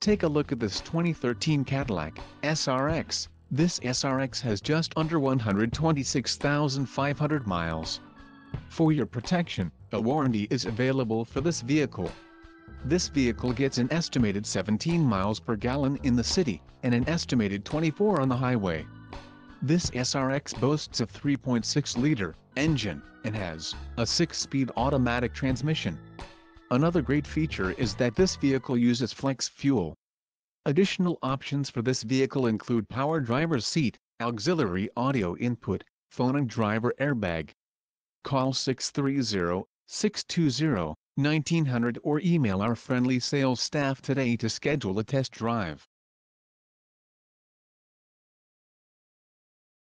Take a look at this 2013 Cadillac SRX. This SRX has just under 126,500 miles. For your protection, a warranty is available for this vehicle. This vehicle gets an estimated 17 miles per gallon in the city, and an estimated 24 on the highway. This SRX boasts a 3.6-liter engine, and has a 6-speed automatic transmission. Another great feature is that this vehicle uses flex fuel. Additional options for this vehicle include power driver's seat, auxiliary audio input, phone and driver airbag. Call 630-620-1900 or email our friendly sales staff today to schedule a test drive.